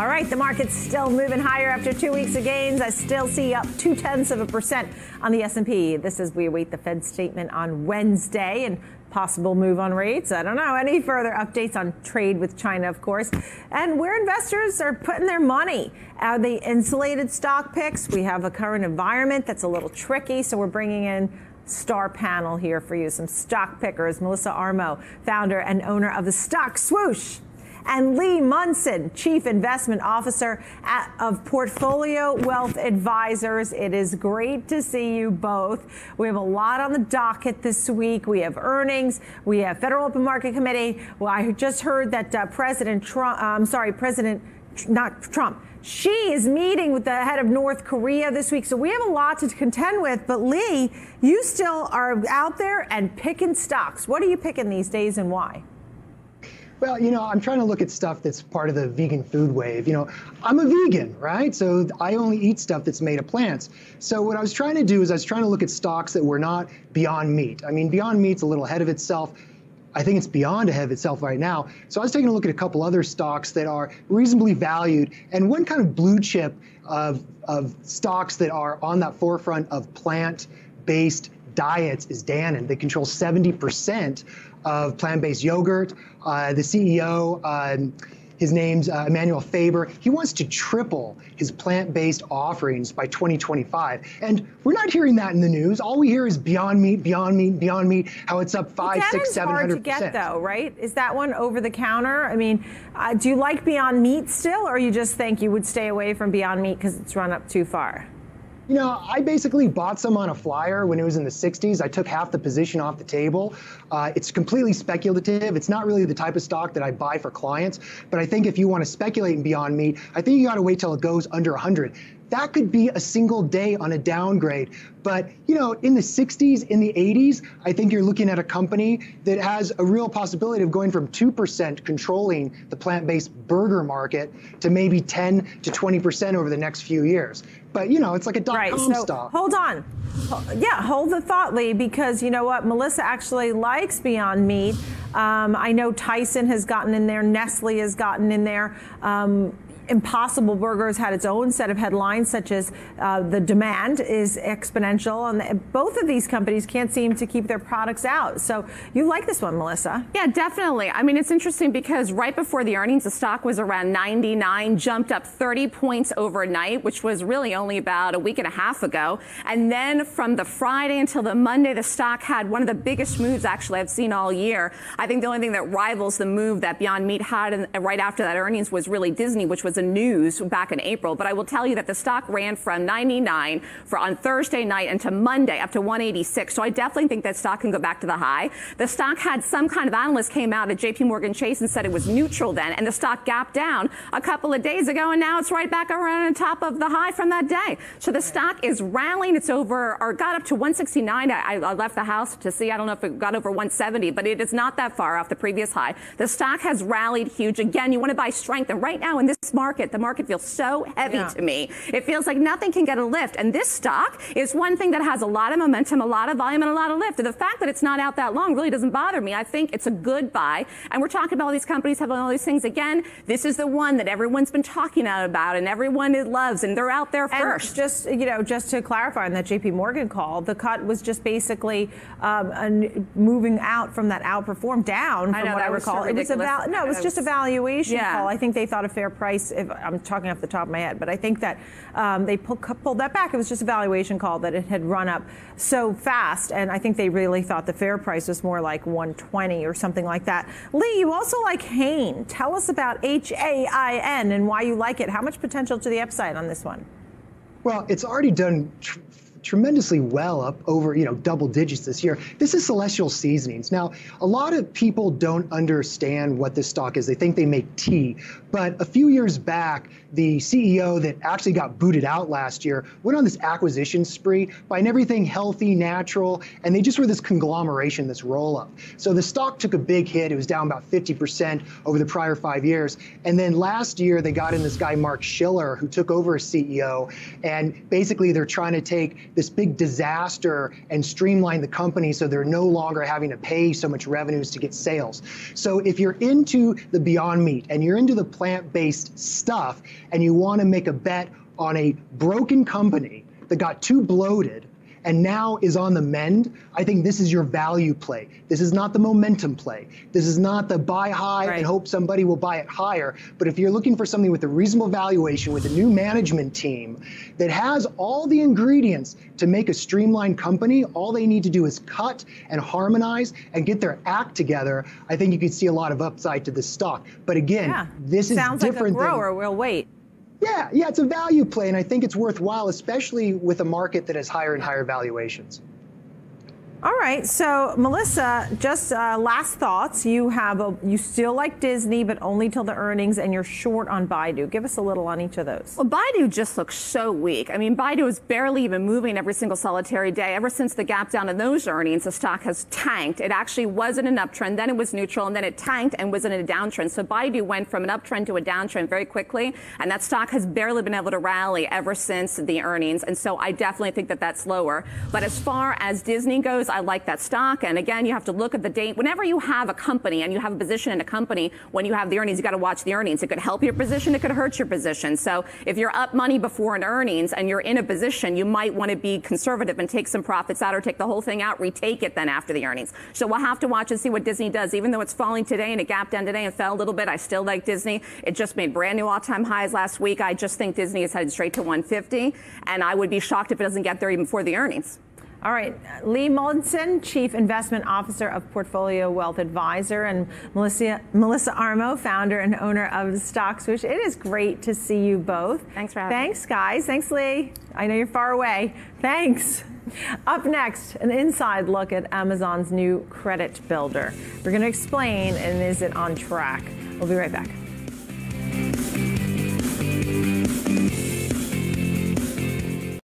All right, the market's still moving higher after two weeks of gains. I still see up two tenths of a percent on the S&P. This is we await the Fed statement on Wednesday and possible move on rates. I don't know. Any further updates on trade with China, of course, and where investors are putting their money. Are they insulated stock picks? We have a current environment that's a little tricky, so we're bringing in star panel here for you. Some stock pickers, Melissa Armo, founder and owner of the Stock Swoosh and Lee Munson, Chief Investment Officer at, of Portfolio Wealth Advisors. It is great to see you both. We have a lot on the docket this week. We have earnings. We have Federal Open Market Committee. Well, I just heard that uh, President Trump, uh, I'm sorry, President, not Trump, Xi is meeting with the head of North Korea this week. So we have a lot to contend with. But Lee, you still are out there and picking stocks. What are you picking these days and why? Well, you know, I'm trying to look at stuff that's part of the vegan food wave. You know, I'm a vegan, right? So I only eat stuff that's made of plants. So what I was trying to do is I was trying to look at stocks that were not Beyond Meat. I mean, Beyond Meat's a little ahead of itself. I think it's beyond ahead of itself right now. So I was taking a look at a couple other stocks that are reasonably valued and one kind of blue chip of, of stocks that are on that forefront of plant-based diets is Dannon. They control 70% of plant-based yogurt. Uh, the CEO, um, his name's uh, Emmanuel Faber. He wants to triple his plant-based offerings by 2025. And we're not hearing that in the news. All we hear is Beyond Meat, Beyond Meat, Beyond Meat. How it's up five, six, seven hundred percent. hard to get, though, right? Is that one over the counter? I mean, uh, do you like Beyond Meat still, or you just think you would stay away from Beyond Meat because it's run up too far? You know, I basically bought some on a flyer when it was in the 60s. I took half the position off the table. Uh, it's completely speculative. It's not really the type of stock that I buy for clients. But I think if you want to speculate in Beyond Meat, I think you got to wait till it goes under 100 that could be a single day on a downgrade. But, you know, in the 60s, in the 80s, I think you're looking at a company that has a real possibility of going from 2% controlling the plant-based burger market to maybe 10 to 20% over the next few years. But, you know, it's like a dot-com right, so stock. Hold on. Yeah, hold the thought, Lee, because you know what? Melissa actually likes Beyond Meat. Um, I know Tyson has gotten in there, Nestle has gotten in there. Um, Impossible Burgers had its own set of headlines, such as uh, the demand is exponential, and both of these companies can't seem to keep their products out. So you like this one, Melissa? Yeah, definitely. I mean, it's interesting because right before the earnings, the stock was around 99, jumped up 30 points overnight, which was really only about a week and a half ago. And then from the Friday until the Monday, the stock had one of the biggest moves actually I've seen all year. I think the only thing that rivals the move that Beyond Meat had in, right after that earnings was really Disney, which was the news back in April, but I will tell you that the stock ran from 99 for on Thursday night into Monday up to 186. So I definitely think that stock can go back to the high. The stock had some kind of analyst came out at JP Morgan Chase and said it was neutral then, and the stock gapped down a couple of days ago, and now it's right back around on top of the high from that day. So the stock is rallying. It's over or got up to 169. I, I left the house to see. I don't know if it got over 170, but it is not that far off the previous high. The stock has rallied huge. Again, you want to buy strength, and right now in this market market. The market feels so heavy yeah. to me. It feels like nothing can get a lift. And this stock is one thing that has a lot of momentum, a lot of volume, and a lot of lift. And the fact that it's not out that long really doesn't bother me. I think it's a good buy. And we're talking about all these companies having all these things. Again, this is the one that everyone's been talking about and everyone loves, and they're out there first. And just you know, just to clarify on that JP Morgan call, the cut was just basically um, moving out from that outperform down. From I know, what I recall, so it was a val- no, it was just a valuation yeah. call. I think they thought a fair price if I'm talking off the top of my head, but I think that um, they pull, pulled that back. It was just a valuation call that it had run up so fast, and I think they really thought the fair price was more like 120 or something like that. Lee, you also like Hain. Tell us about H A I N and why you like it. How much potential to the upside on this one? Well, it's already done tremendously well up over you know double digits this year. This is Celestial Seasonings. Now, a lot of people don't understand what this stock is. They think they make tea, but a few years back, the CEO that actually got booted out last year went on this acquisition spree, buying everything healthy, natural, and they just were this conglomeration, this roll up. So the stock took a big hit. It was down about 50% over the prior five years. And then last year, they got in this guy, Mark Schiller, who took over as CEO. And basically, they're trying to take this big disaster and streamline the company so they're no longer having to pay so much revenues to get sales. So if you're into the Beyond Meat and you're into the plant-based stuff and you want to make a bet on a broken company that got too bloated and now is on the mend, I think this is your value play. This is not the momentum play. This is not the buy high right. and hope somebody will buy it higher. But if you're looking for something with a reasonable valuation, with a new management team that has all the ingredients to make a streamlined company, all they need to do is cut and harmonize and get their act together. I think you could see a lot of upside to this stock. But again, yeah. this Sounds is different. Sounds like a grower. Than, we'll wait. Yeah, yeah, it's a value play, and I think it's worthwhile, especially with a market that has higher and higher valuations. All right, so Melissa, just uh, last thoughts. You have a, you still like Disney, but only till the earnings, and you're short on Baidu. Give us a little on each of those. Well, Baidu just looks so weak. I mean, Baidu is barely even moving every single solitary day. Ever since the gap down in those earnings, the stock has tanked. It actually was in an uptrend, then it was neutral, and then it tanked and was in a downtrend. So Baidu went from an uptrend to a downtrend very quickly, and that stock has barely been able to rally ever since the earnings. And so I definitely think that that's lower. But as far as Disney goes, I like that stock. And again, you have to look at the date. Whenever you have a company and you have a position in a company, when you have the earnings, you got to watch the earnings. It could help your position, it could hurt your position. So if you're up money before an earnings and you're in a position, you might want to be conservative and take some profits out or take the whole thing out, retake it then after the earnings. So we'll have to watch and see what Disney does. Even though it's falling today and it gapped down today and fell a little bit, I still like Disney. It just made brand new all-time highs last week. I just think Disney is headed straight to 150, and I would be shocked if it doesn't get there even before the earnings. All right, Lee Mullinson, Chief Investment Officer of Portfolio Wealth Advisor, and Melissa, Melissa Armo, founder and owner of Stock Swoosh. It is great to see you both. Thanks for having Thanks, me. guys. Thanks, Lee. I know you're far away. Thanks. Up next, an inside look at Amazon's new credit builder. We're going to explain, and is it on track? We'll be right back.